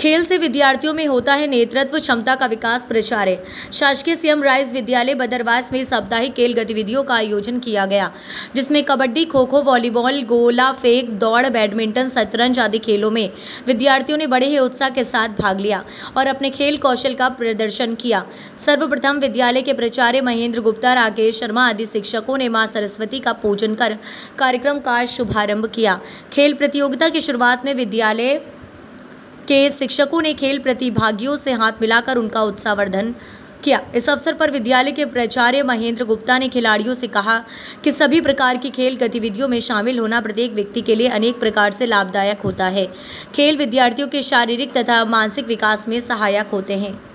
खेल से विद्यार्थियों में होता है नेतृत्व, क्षमता का विकास प्रचार। शासकीय सीएम राइस विद्यालय बदरवास में साप्ताहिक खेल गतिविधियों का आयोजन किया गया, जिसमें कबड्डी खो खो वॉलीबॉल, गोला, फेंक, दौड़, बैडमिंटन, शतरंज आदि खेलों में विद्यार्थियों ने बड़े ही उत्साह के साथ भाग लिया और अपने खेल कौशल का प्रदर्शन किया। सर्वप्रथम विद्यालय के प्राचार्य महेंद्र गुप्ता, राकेश शर्मा आदि शिक्षकों ने माँ सरस्वती का पूजन कर कार्यक्रम का शुभारंभ किया। खेल प्रतियोगिता की शुरुआत में विद्यालय के शिक्षकों ने खेल प्रतिभागियों से हाथ मिलाकर उनका उत्साहवर्धन किया। इस अवसर पर विद्यालय के प्राचार्य महेंद्र गुप्ता ने खिलाड़ियों से कहा कि सभी प्रकार की खेल गतिविधियों में शामिल होना प्रत्येक व्यक्ति के लिए अनेक प्रकार से लाभदायक होता है। खेल विद्यार्थियों के शारीरिक तथा मानसिक विकास में सहायक होते हैं।